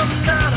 love.